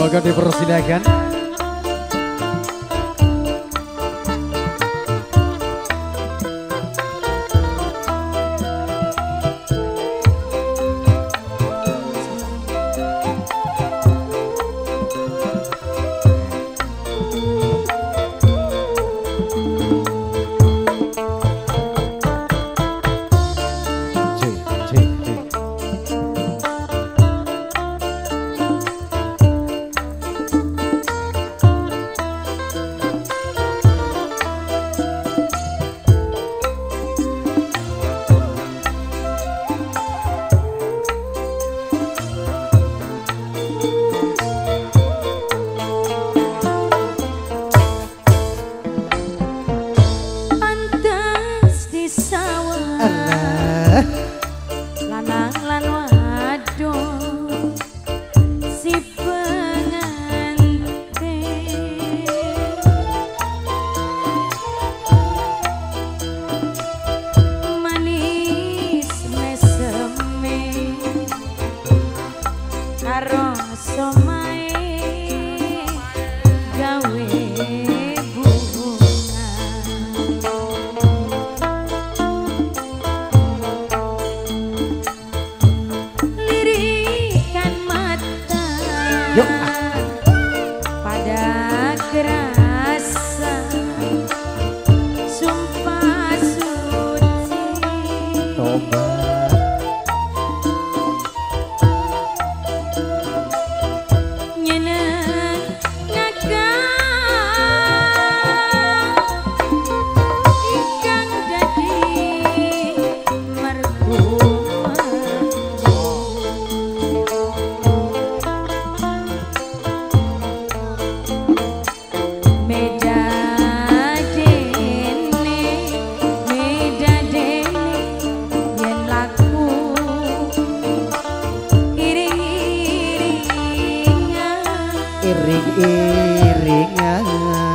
Semoga dipersilakan. Terima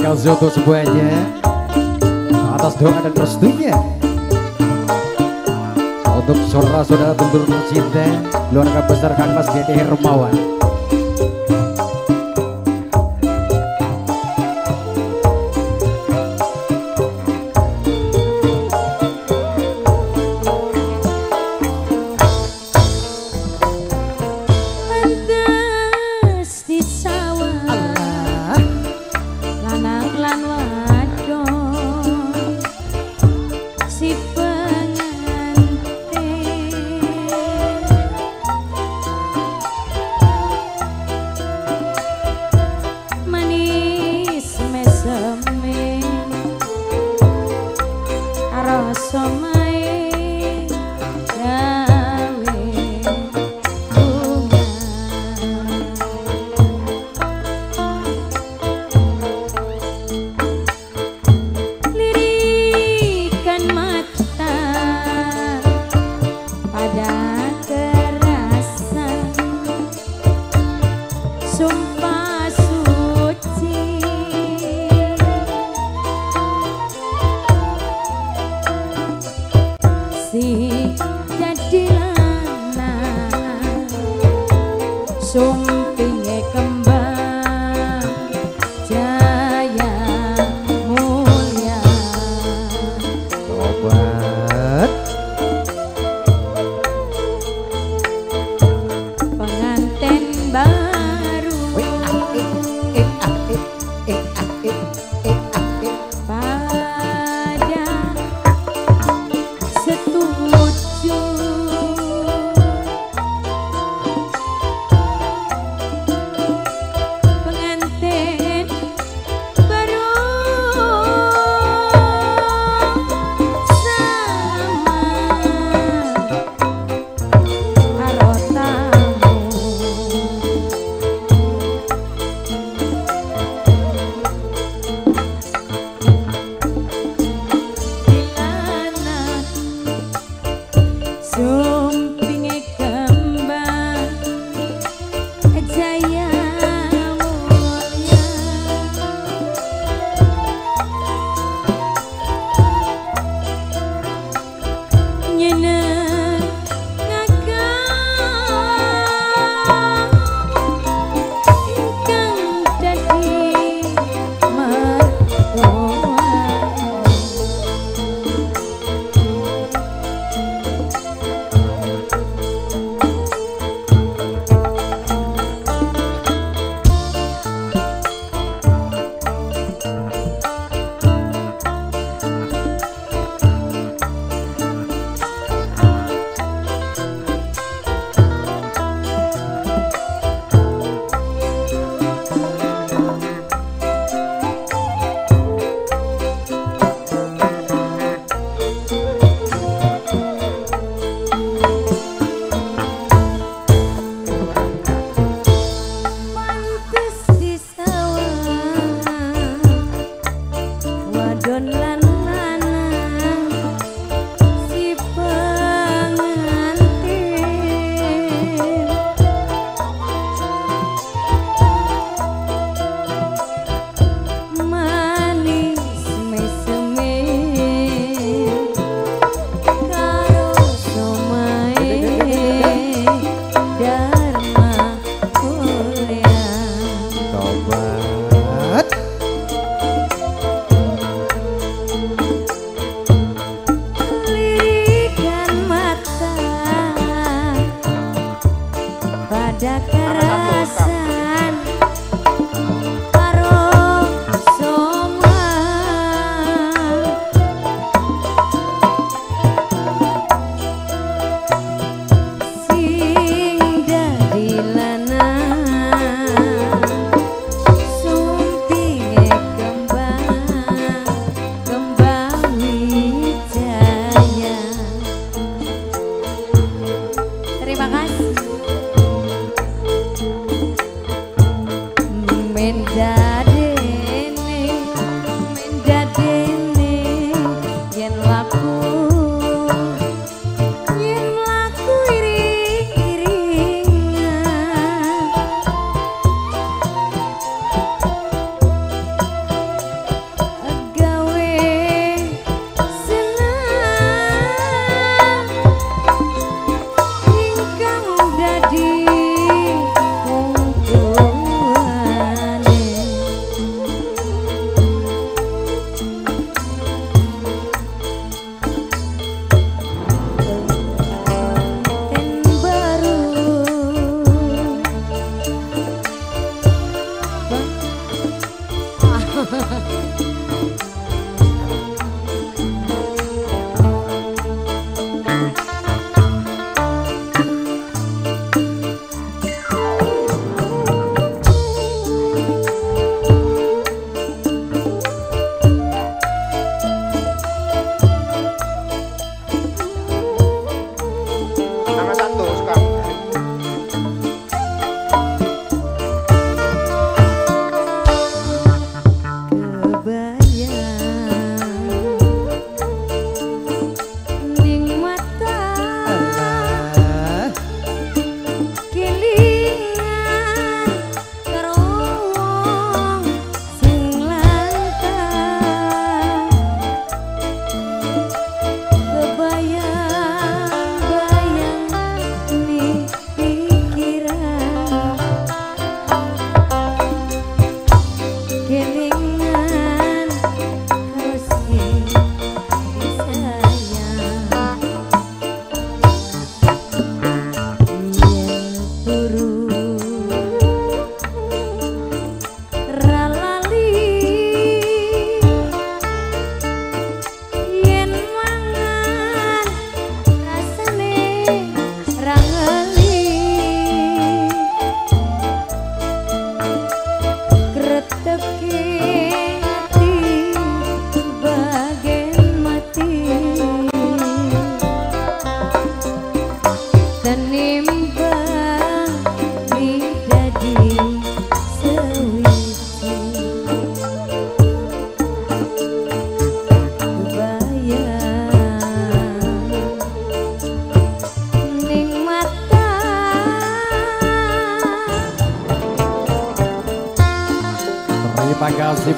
kasih untuk semuanya atas doa dan restunya. Untuk saudara-saudara tentu tercinta, keluarga besar Kang Mas Gede Hermawan. jumpa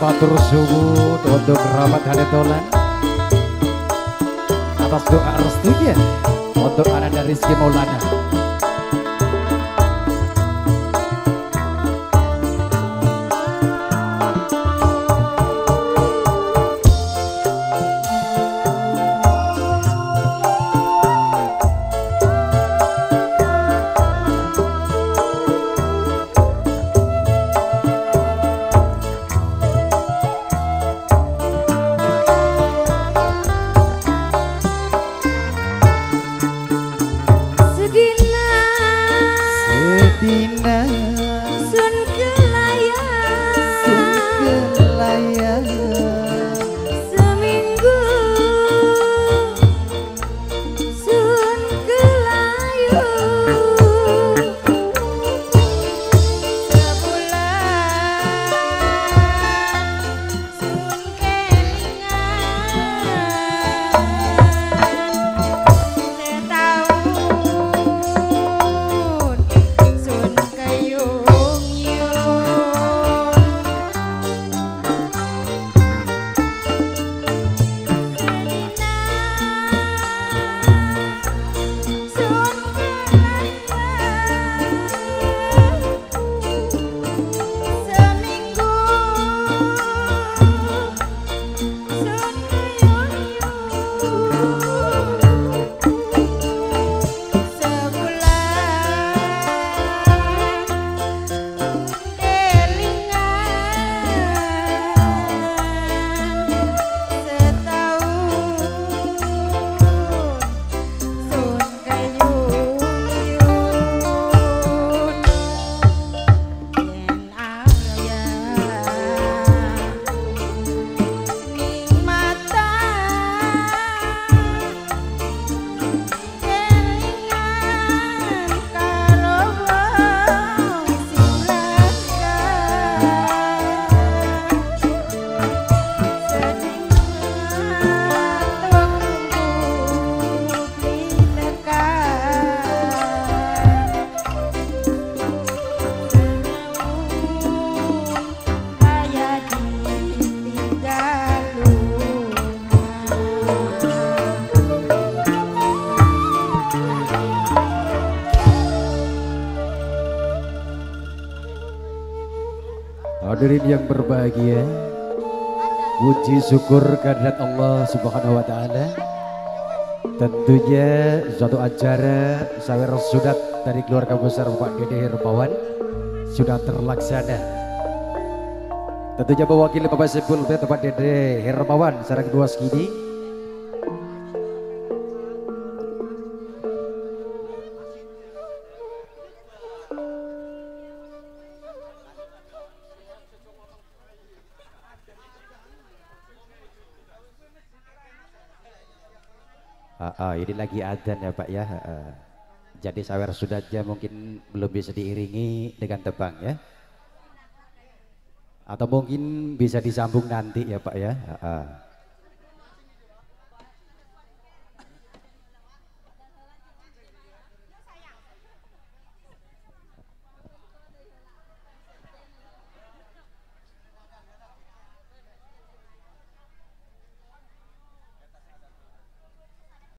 Matur Suwun untuk kerabat Hanetolan atas doa restunya untuk anak dari Rizky Maulana. Madinah hadirin yang berbahagia Puji syukur kehadirat Allah subhanahu wa ta'ala. Tentunya suatu acara sawer sudat dari keluarga besar Bapak Dede Hermawan Sudah terlaksana. Tentunya mewakili Bapak Sepul Bapak Dede Hermawan secara kedua sekini Uh, ini lagi adzan ya Pak ya. Jadi sawer sudah aja mungkin belum bisa diiringi dengan tebang ya. Atau mungkin bisa disambung nanti ya Pak ya.